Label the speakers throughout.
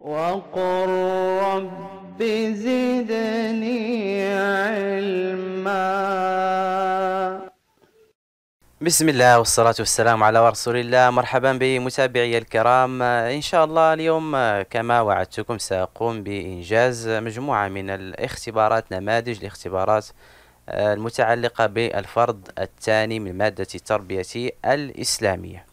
Speaker 1: وقل رب زدني علما.
Speaker 2: بسم الله والصلاة والسلام على رسول الله مرحبا بمتابعي الكرام. إن شاء الله اليوم كما وعدتكم سأقوم بإنجاز مجموعة من الاختبارات نماذج الاختبارات المتعلقة بالفرض الثاني من مادة التربية الإسلامية.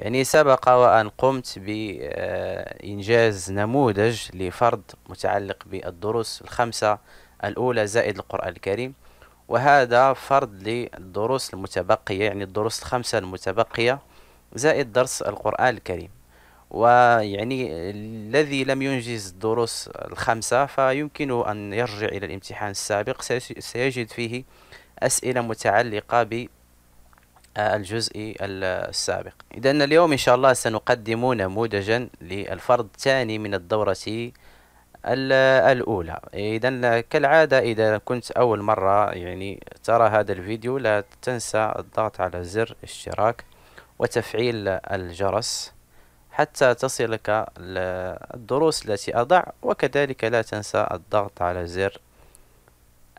Speaker 2: يعني سبق وأن قمت بإنجاز نموذج لفرض متعلق بالدروس الخمسة الأولى زائد القرآن الكريم وهذا فرض للدروس المتبقية يعني الدروس الخمسة المتبقية زائد درس القرآن الكريم. ويعني الذي لم ينجز الدروس الخمسة فيمكنه أن يرجع إلى الامتحان السابق سيجد فيه أسئلة متعلقة الجزء السابق. إذا اليوم إن شاء الله سنقدم نموذجا للفرض الثاني من الدورة الأولى. إذا كالعادة إذا كنت أول مرة يعني ترى هذا الفيديو لا تنسى الضغط على زر اشتراك وتفعيل الجرس حتى تصلك الدروس التي أضع وكذلك لا تنسى الضغط على زر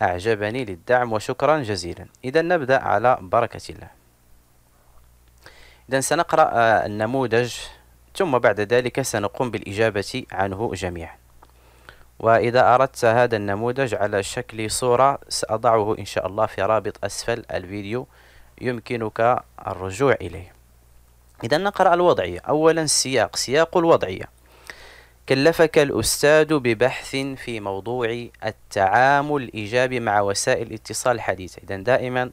Speaker 2: أعجبني للدعم وشكرا جزيلا. إذا نبدأ على بركة الله. إذا سنقرأ النموذج ثم بعد ذلك سنقوم بالإجابة عنه جميعا. وإذا أردت هذا النموذج على شكل صورة سأضعه إن شاء الله في رابط أسفل الفيديو يمكنك الرجوع إليه. إذا نقرأ الوضعية. أولا السياق سياق الوضعية. كلفك الأستاذ ببحث في موضوع التعامل الإيجابي مع وسائل الاتصال الحديثة. إذا دائما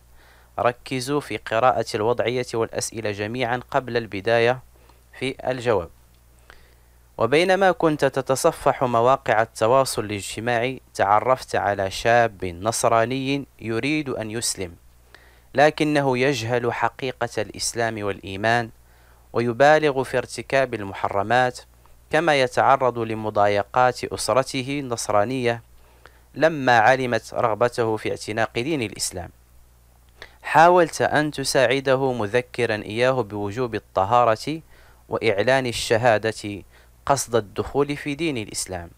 Speaker 2: ركزوا في قراءة الوضعية والأسئلة جميعا قبل البداية في الجواب. وبينما كنت تتصفح مواقع التواصل الاجتماعي تعرفت على شاب نصراني يريد أن يسلم لكنه يجهل حقيقة الإسلام والإيمان ويبالغ في ارتكاب المحرمات كما يتعرض لمضايقات أسرته النصرانية لما علمت رغبته في اعتناق دين الإسلام. حاولت أن تساعده مذكرا إياه بوجوب الطهارة وإعلان الشهادة قصد الدخول في دين الإسلام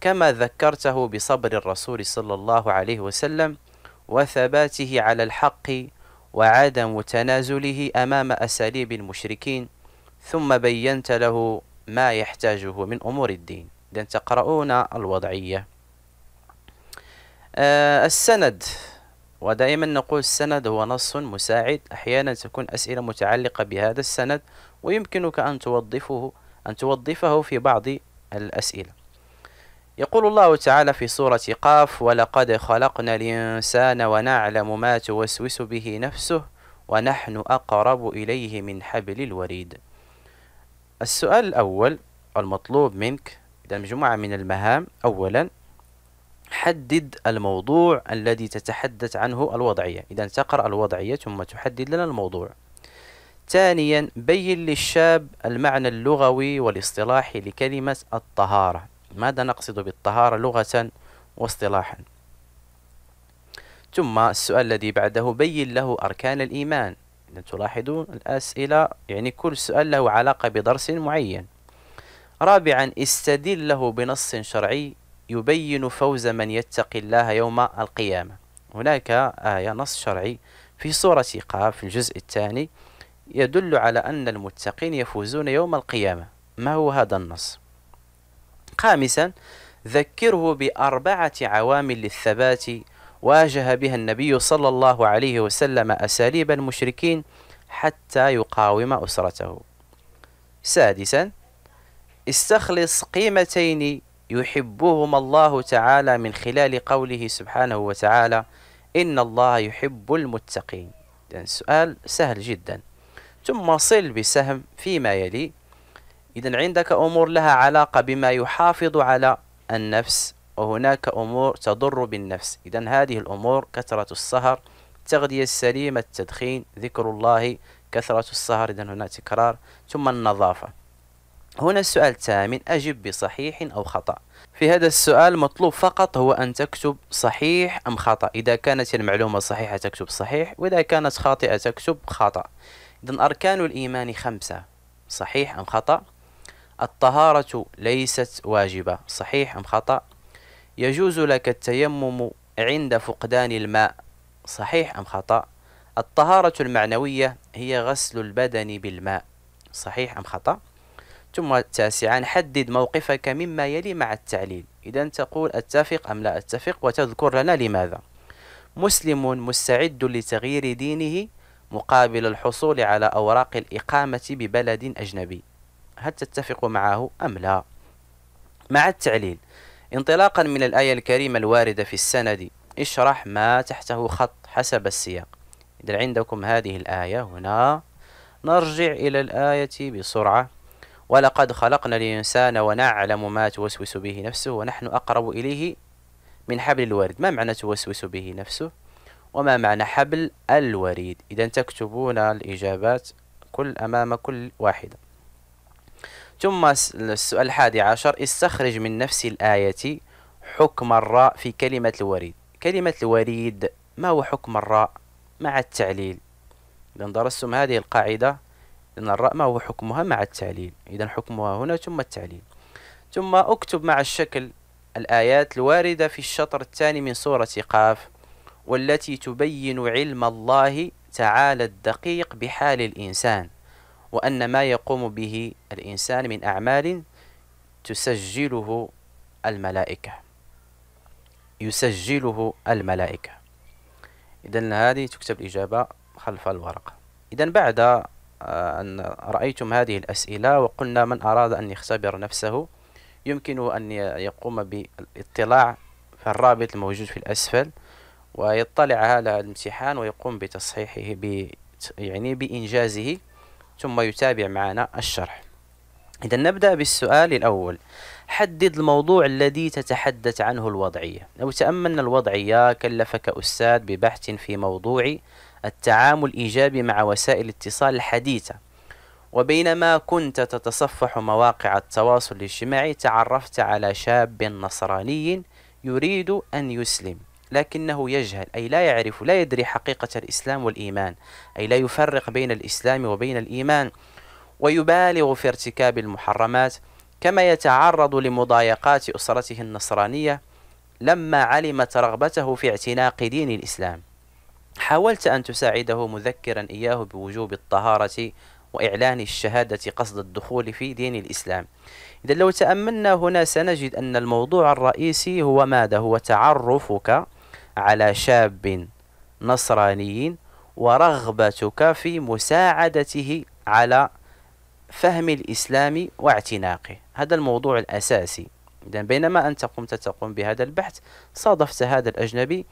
Speaker 2: كما ذكرته بصبر الرسول صلى الله عليه وسلم وثباته على الحق وعدم تنازله أمام أساليب المشركين ثم بينت له ما يحتاجه من أمور الدين. إذن تقرؤون الوضعية. آه السند ودائما نقول السند هو نص مساعد. أحيانا تكون أسئلة متعلقة بهذا السند ويمكنك أن توظفه أن توظفه في بعض الأسئلة. يقول الله تعالى في سورة قاف ولقد خلقنا الإنسان ونعلم ما توسوس به نفسه ونحن أقرب إليه من حبل الوريد. السؤال الأول المطلوب منك إذا مجموعة من المهام أولا حدد الموضوع الذي تتحدث عنه الوضعية. إذا تقرأ الوضعية ثم تحدد لنا الموضوع. ثانيا بين للشاب المعنى اللغوي والاصطلاحي لكلمة الطهارة. ماذا نقصد بالطهارة لغة واصطلاحا؟ ثم السؤال الذي بعده بين له أركان الإيمان. تلاحظون الأسئلة يعني كل سؤال له علاقة بدرس معين. رابعا استدل له بنص شرعي يبين فوز من يتقي الله يوم القيامة. هناك آية نص شرعي في سورة قاف في الجزء الثاني يدل على أن المتقين يفوزون يوم القيامة. ما هو هذا النص؟ خامسا ذكره بأربعة عوامل للثبات واجه بها النبي صلى الله عليه وسلم أساليب المشركين حتى يقاوم أسرته. سادسا استخلص قيمتين يحبهما الله تعالى من خلال قوله سبحانه وتعالى إن الله يحب المتقين. سؤال سهل جدا. ثم صل بسهم فيما يلي. إذا عندك أمور لها علاقة بما يحافظ على النفس وهناك أمور تضر بالنفس. إذا هذه الأمور كثرة السهر التغذية السليمة التدخين ذكر الله كثرة السهر. إذا هنا تكرار. ثم النظافة. هنا السؤال الثامن أجب بصحيح أو خطأ؟ في هذا السؤال مطلوب فقط هو أن تكتب صحيح أم خطأ. إذا كانت المعلومة صحيحة تكتب صحيح وإذا كانت خاطئة تكتب خطأ. إذا أركان الإيمان خمسة صحيح أم خطأ؟ الطهارة ليست واجبة صحيح أم خطأ؟ يجوز لك التيمم عند فقدان الماء صحيح أم خطأ؟ الطهارة المعنوية هي غسل البدن بالماء صحيح أم خطأ؟ ثم تاسعا حدد موقفك مما يلي مع التعليل. إذا تقول أتفق أم لا أتفق وتذكر لنا لماذا. مسلم مستعد لتغيير دينه مقابل الحصول على أوراق الإقامة ببلد أجنبي. هل تتفق معه أم لا؟ مع التعليل انطلاقا من الآية الكريمة الواردة في السند اشرح ما تحته خط حسب السياق. إذا عندكم هذه الآية هنا نرجع إلى الآية بسرعة. ولقد خلقنا الإنسان ونعلم ما توسوس به نفسه ونحن أقرب إليه من حبل الوريد. ما معنى توسوس به نفسه؟ وما معنى حبل الوريد؟ إذا تكتبون الإجابات كل أمام كل واحدة. ثم السؤال الحادي عشر استخرج من نفس الآية حكم الراء في كلمة الوريد. كلمة الوريد ما هو حكم الراء؟ مع التعليل. إذا درستم هذه القاعدة لأن ما هو حكمها مع التعليل. إذا حكمها هنا ثم التعليل. ثم أكتب مع الشكل الآيات الواردة في الشطر الثاني من سورة قاف والتي تبين علم الله تعالى الدقيق بحال الإنسان وأن ما يقوم به الإنسان من أعمال تسجله الملائكة. يسجله الملائكة. إذا هذه تكتب الإجابة خلف الورقة. إذا بعد أن رأيتم هذه الأسئلة وقلنا من أراد أن يختبر نفسه يمكن أن يقوم بالاطلاع في الرابط الموجود في الأسفل ويطلع على الامتحان ويقوم بتصحيحه ب يعني بإنجازه ثم يتابع معنا الشرح. إذا نبدأ بالسؤال الأول. حدد الموضوع الذي تتحدث عنه الوضعية. لو تأملنا الوضعية كلفك أستاذ ببحث في موضوع التعامل الإيجابي مع وسائل الاتصال الحديثة. وبينما كنت تتصفح مواقع التواصل الاجتماعي تعرفت على شاب نصراني يريد أن يسلم لكنه يجهل أي لا يعرف لا يدري حقيقة الإسلام والإيمان أي لا يفرق بين الإسلام وبين الإيمان ويبالغ في ارتكاب المحرمات كما يتعرض لمضايقات أسرته النصرانية لما علمت رغبته في اعتناق دين الإسلام. حاولت أن تساعده مذكرا إياه بوجوب الطهارة وإعلان الشهادة قصد الدخول في دين الإسلام. إذا لو تأملنا هنا سنجد أن الموضوع الرئيسي هو ماذا؟ هو تعرفك على شاب نصراني ورغبتك في مساعدته على فهم الإسلام واعتناقه. هذا الموضوع الأساسي. إذا بينما أنت قمت تقوم بهذا البحث صادفت هذا الأجنبي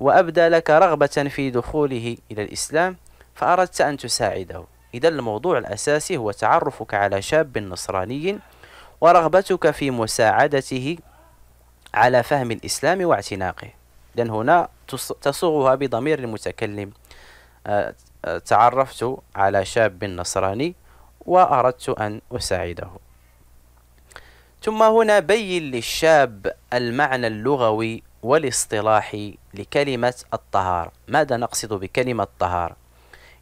Speaker 2: وأبدى لك رغبة في دخوله إلى الإسلام فأردت أن تساعده. إذا الموضوع الأساسي هو تعرفك على شاب نصراني ورغبتك في مساعدته على فهم الإسلام واعتناقه. لأن هنا تصوغها بضمير المتكلم آه، آه، تعرفت على شاب نصراني وأردت أن أساعده. ثم هنا بين للشاب المعنى اللغوي والاصطلاحي لكلمة الطهارة. ماذا نقصد بكلمة طهارة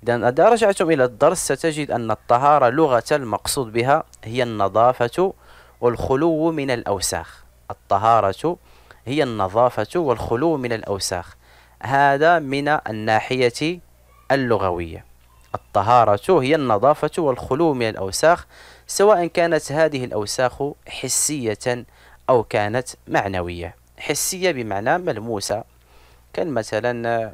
Speaker 2: إذا إذا رجعتم إلى الدرس ستجد أن الطهارة لغة المقصود بها هي النظافة والخلو من الأوساخ. الطهارة هي النظافة والخلو من الأوساخ. هذا من الناحية اللغوية. الطهارة هي النظافة والخلو من الأوساخ سواء كانت هذه الأوساخ حسية أو كانت معنوية. حسية بمعنى ملموسة. كان مثلا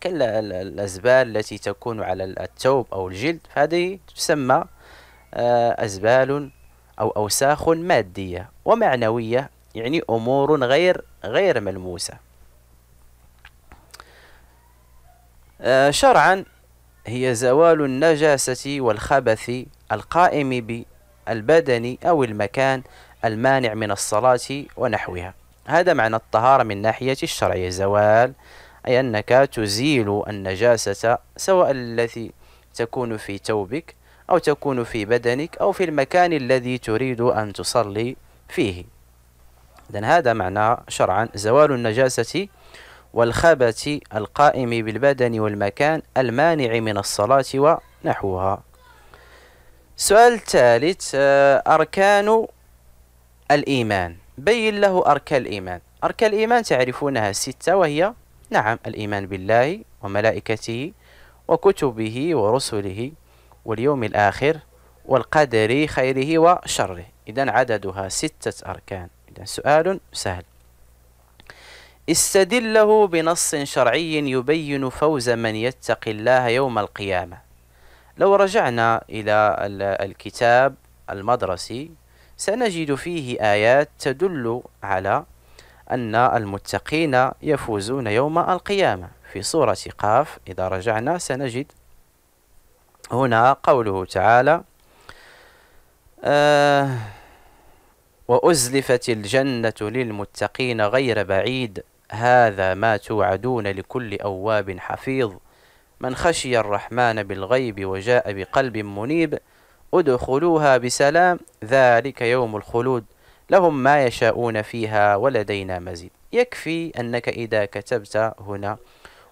Speaker 2: كالأزبال التي تكون على الثوب أو الجلد فهذه تسمى آه، أزبال أو أوساخ مادية ومعنوية يعني أمور غير غير ملموسة. آه، شرعا هي زوال النجاسة والخبث القائم بالبدن أو المكان المانع من الصلاة ونحوها. هذا معنى الطهارة من ناحية الشرعية. زوال أي أنك تزيل النجاسة سواء التي تكون في ثوبك أو تكون في بدنك أو في المكان الذي تريد أن تصلي فيه. إذن هذا معنى شرعا زوال النجاسة والخبث القائم بالبدن والمكان المانع من الصلاة ونحوها. السؤال الثالث آه، أركان الإيمان. بين له أركان الإيمان. أركان الإيمان تعرفونها ستة وهي نعم الإيمان بالله وملائكته وكتبه ورسله واليوم الآخر والقدر خيره وشره. إذا عددها ستة أركان. إذا سؤال سهل. استدله بنص شرعي يبين فوز من يتقي الله يوم القيامة. لو رجعنا إلى الكتاب المدرسي سنجد فيه آيات تدل على أن المتقين يفوزون يوم القيامة. في سورة قاف إذا رجعنا سنجد. هنا قوله تعالى آه وأزلفت الجنة للمتقين غير بعيد. هذا ما توعدون لكل أواب حفيظ. من خشي الرحمن بالغيب وجاء بقلب منيب ادخلوها بسلام ذلك يوم الخلود. لهم ما يشاءون فيها ولدينا مزيد. يكفي أنك إذا كتبت هنا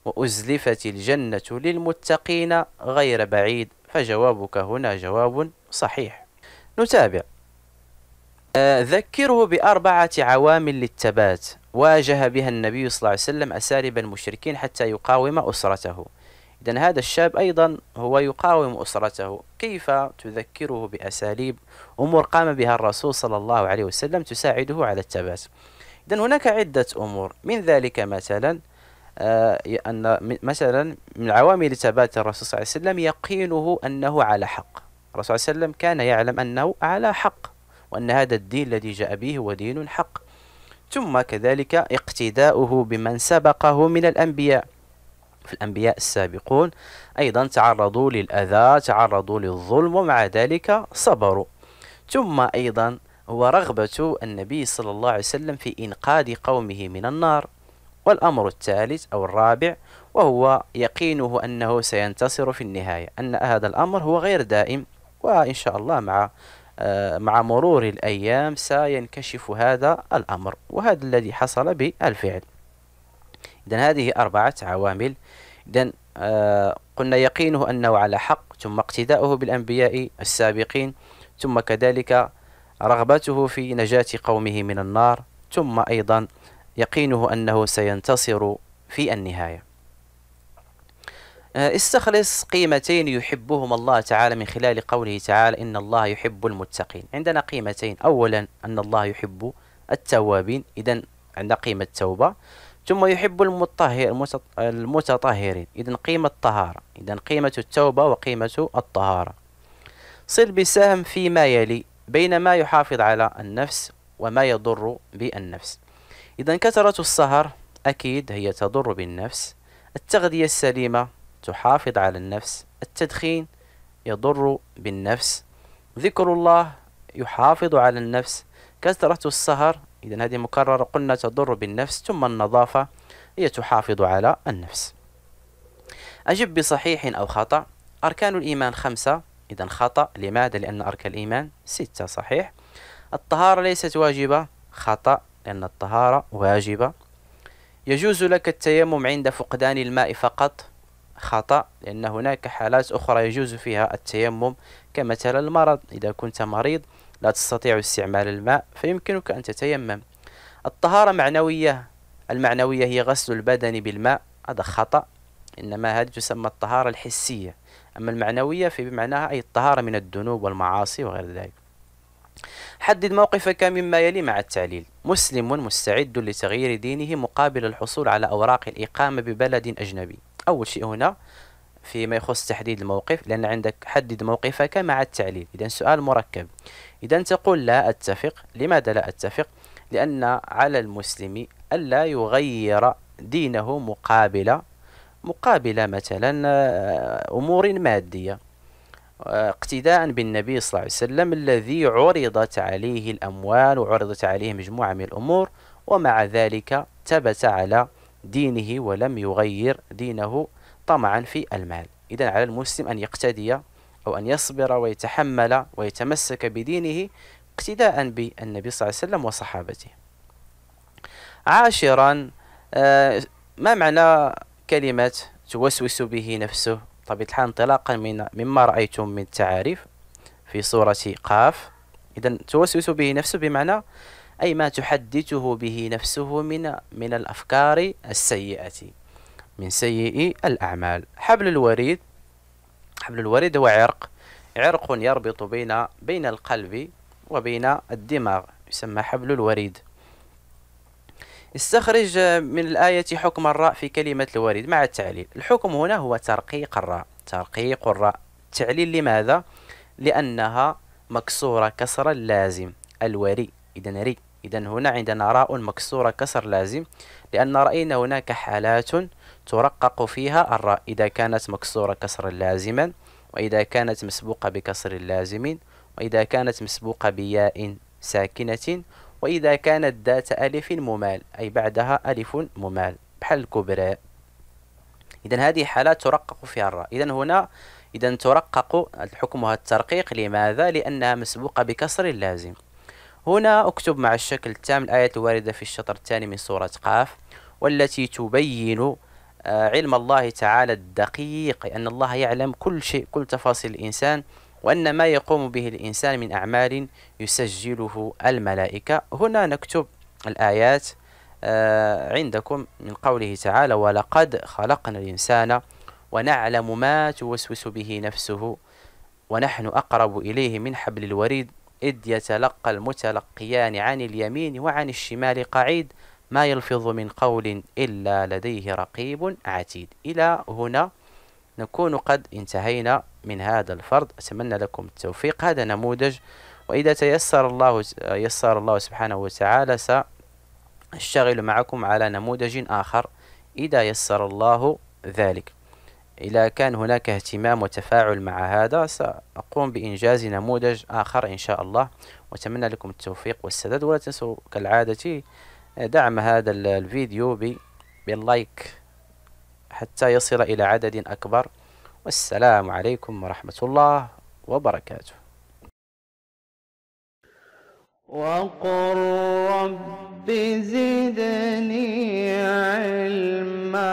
Speaker 2: وأزلفت الجنة للمتقين غير بعيد فجوابك هنا جواب صحيح. نتابع. آه، ذكره بأربعة عوامل للثبات واجه بها النبي صلى الله عليه وسلم أساليب المشركين حتى يقاوم أسرته. إذا هذا الشاب أيضا هو يقاوم أسرته. كيف تذكره بأساليب أمور قام بها الرسول صلى الله عليه وسلم تساعده على الثبات إذا هناك عدة أمور. من ذلك مثلا آه أن مثلا من عوامل ثبات الرسول صلى الله عليه وسلم يقينه أنه على حق. الرسول صلى الله عليه وسلم كان يعلم أنه على حق وأن هذا الدين الذي جاء به هو دين حق. ثم كذلك اقتداؤه بمن سبقه من الأنبياء. في الأنبياء السابقون. أيضا تعرضوا للأذى تعرضوا للظلم ومع ذلك صبروا. ثم أيضا هو رغبة النبي صلى الله عليه وسلم في إنقاذ قومه من النار. والأمر الثالث أو الرابع وهو يقينه أنه سينتصر في النهاية أن هذا الأمر هو غير دائم وإن شاء الله مع آه، مع مرور الأيام سينكشف هذا الأمر. وهذا الذي حصل بالفعل. إذا هذه أربعة عوامل. إذا آه قلنا يقينه أنه على حق ثم اقتداؤه بالأنبياء السابقين ثم كذلك رغبته في نجاة قومه من النار ثم أيضا يقينه أنه سينتصر في النهاية. آه، استخلص قيمتين يحبهما الله تعالى من خلال قوله تعالى إن الله يحب المتقين. عندنا قيمتين. أولا أن الله يحب التوابين. إذا عندنا قيمة التوبة. ثم يحب المطهر المتطهرين. إذا قيمة الطهارة. إذا قيمة التوبة وقيمة الطهارة. صل بسهم فيما يلي بين ما يحافظ على النفس وما يضر بالنفس. إذا كثرة السهر أكيد هي تضر بالنفس. التغذية السليمة تحافظ على النفس. التدخين يضر بالنفس. ذكر الله يحافظ على النفس. كثرة السهر إذا هذه مكررة قلنا تضر بالنفس ثم النظافة هي تحافظ على النفس. أجب بصحيح أو خطأ. أركان الإيمان خمسة. إذا خطأ لماذا؟ لأن أركان الإيمان ستة صحيح. الطهارة ليست واجبة خطأ لأن الطهارة واجبة. يجوز لك التيمم عند فقدان الماء فقط خطأ لأن هناك حالات أخرى يجوز فيها التيمم كمثلا المرض. إذا كنت مريض لا تستطيع استعمال الماء فيمكنك أن تتيمم. الطهارة معنوية المعنوية هي غسل البدن بالماء هذا خطأ. إنما هذه تسمى الطهارة الحسية. أما المعنوية في بمعناها أي الطهارة من الذنوب والمعاصي وغير ذلك. حدد موقفك مما يلي مع التعليل. مسلم مستعد لتغيير دينه مقابل الحصول على أوراق الإقامة ببلد أجنبي. أول شيء هنا فيما يخص تحديد الموقف لأن عندك حدد موقفك مع التعليل. إذا سؤال مركب. إذا تقول لا أتفق. لماذا لا أتفق؟ لأن على المسلم ألا يغير دينه مقابل مقابل مثلا آه، أمور مادية. آه، اقتداء بالنبي صلى الله عليه وسلم الذي عرضت عليه الأموال وعرضت عليه مجموعة من الأمور ومع ذلك ثبت على دينه ولم يغير دينه طمعا في المال. إذا على المسلم أن يقتدي أو أن يصبر ويتحمل ويتمسك بدينه اقتداء بالنبي صلى الله عليه وسلم وصحابته. عاشرا آه، ما معنى كلمة توسوس به نفسه؟ طبيعة الحال انطلاقا من مما رأيتم من التعاريف في سورة قاف. إذا توسوس به نفسه بمعنى أي ما تحدثه به نفسه من من الأفكار السيئة. من سيء الأعمال. حبل الوريد حبل الوريد هو عرق عرق يربط بين بين القلب وبين الدماغ يسمى حبل الوريد. استخرج من الآية حكم الراء في كلمة الوريد مع التعليل. الحكم هنا هو ترقيق الراء. ترقيق الراء. تعليل لماذا؟ لأنها مكسورة كسر لازم الوري. إذا ري. إذا هنا عندنا راء مكسورة كسر لازم. لأن رأينا هناك حالات ترقق فيها الراء إذا كانت مكسورة كسر لازما وإذا كانت مسبوقة بكسر لازم وإذا كانت مسبوقة بياء ساكنة وإذا كانت ذات ألف ممال أي بعدها ألف ممال. بحال الكبراء إذا هذه حالات ترقق فيها الراء إذا هنا إذا ترقق حكمها الترقيق. لماذا؟ لأنها مسبوقة بكسر لازم. هنا أكتب مع الشكل التام الآية الواردة في الشطر الثاني من سورة قاف والتي تبين علم الله تعالى الدقيق أن الله يعلم كل شيء كل تفاصيل الإنسان وأن ما يقوم به الإنسان من أعمال يسجله الملائكة. هنا نكتب الآيات آه، عندكم من قوله تعالى ولقد خلقنا الإنسان ونعلم ما توسوس به نفسه ونحن أقرب إليه من حبل الوريد إذ يتلقى المتلقيان عن اليمين وعن الشمال قعيد ما يلفظ من قول إلا لديه رقيب عتيد. إلى هنا نكون قد انتهينا من هذا الفرض. أتمنى لكم التوفيق. هذا نموذج وإذا تيسر الله يسر الله سبحانه وتعالى سأشتغل معكم على نموذج آخر. إذا يسر الله ذلك. إذا كان هناك اهتمام وتفاعل مع هذا سأقوم بإنجاز نموذج آخر إن شاء الله. وأتمنى لكم التوفيق والسداد. ولا تنسوا كالعادة دعم هذا الفيديو باللايك حتى يصل إلى عدد أكبر. والسلام عليكم ورحمة الله وبركاته.
Speaker 1: وقل رب زدني علما.